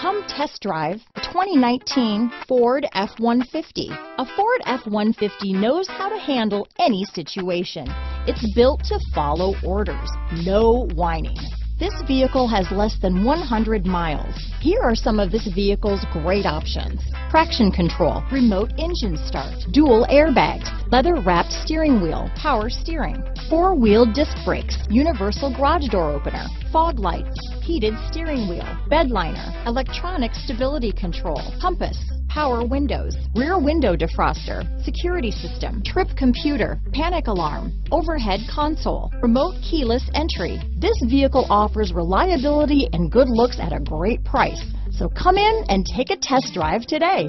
Come test drive the 2019 Ford F-150. A Ford F-150 knows how to handle any situation. It's built to follow orders, no whining. This vehicle has less than 100 miles. Here are some of this vehicle's great options. Traction control, remote engine start, dual airbags, leather wrapped steering wheel, power steering, four wheel disc brakes, universal garage door opener, fog lights, heated steering wheel, bed liner, electronic stability control, compass, power windows, rear window defroster, security system, trip computer, panic alarm, overhead console, remote keyless entry. This vehicle offers reliability and good looks at a great price. So come in and take a test drive today.